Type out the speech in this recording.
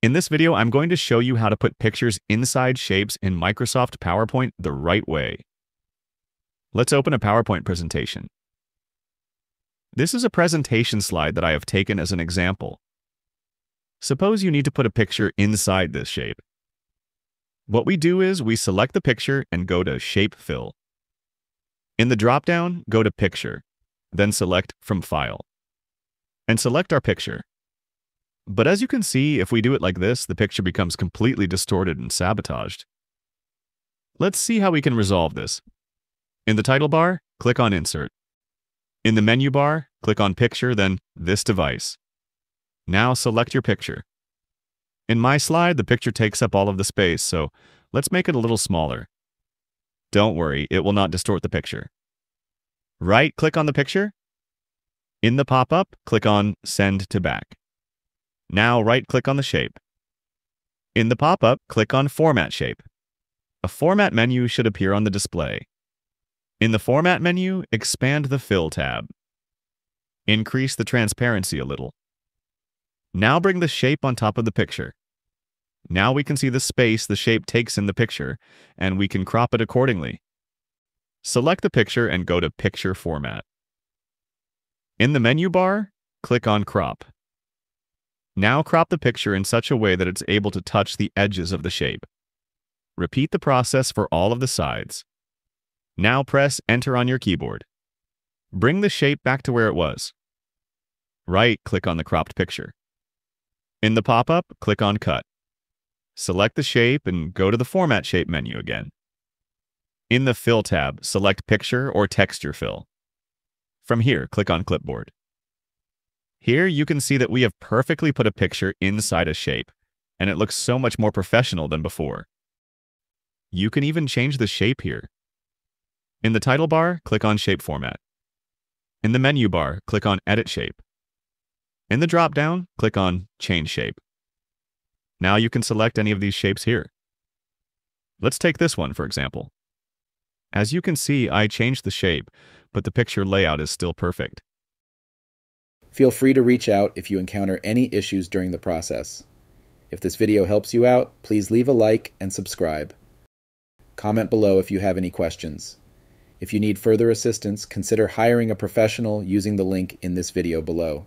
In this video, I'm going to show you how to put pictures inside shapes in Microsoft PowerPoint the right way. Let's open a PowerPoint presentation. This is a presentation slide that I have taken as an example. Suppose you need to put a picture inside this shape. What we do is we select the picture and go to Shape Fill. In the dropdown, go to Picture, then select from File, and select our picture. But as you can see, if we do it like this, the picture becomes completely distorted and sabotaged. Let's see how we can resolve this. In the title bar, click on Insert. In the menu bar, click on Picture, then This Device. Now select your picture. In my slide, the picture takes up all of the space, so let's make it a little smaller. Don't worry, it will not distort the picture. Right-click on the picture. In the pop-up, click on Send to Back. Now right-click on the shape. In the pop-up, click on Format Shape. A Format menu should appear on the display. In the Format menu, expand the Fill tab. Increase the transparency a little. Now bring the shape on top of the picture. Now we can see the space the shape takes in the picture, and we can crop it accordingly. Select the picture and go to Picture Format. In the menu bar, click on Crop. Now crop the picture in such a way that it's able to touch the edges of the shape. Repeat the process for all of the sides. Now press Enter on your keyboard. Bring the shape back to where it was. Right-click on the cropped picture. In the pop-up, click on Cut. Select the shape and go to the Format Shape menu again. In the Fill tab, select Picture or Texture Fill. From here, click on Clipboard. Here you can see that we have perfectly put a picture inside a shape, and it looks so much more professional than before. You can even change the shape here. In the title bar, click on Shape Format. In the menu bar, click on Edit Shape. In the drop-down, click on Change Shape. Now you can select any of these shapes here. Let's take this one, for example. As you can see, I changed the shape, but the picture layout is still perfect. Feel free to reach out if you encounter any issues during the process. If this video helps you out, please leave a like and subscribe. Comment below if you have any questions. If you need further assistance, consider hiring a professional using the link in this video below.